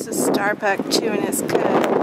This is Starbuck chewing his cud.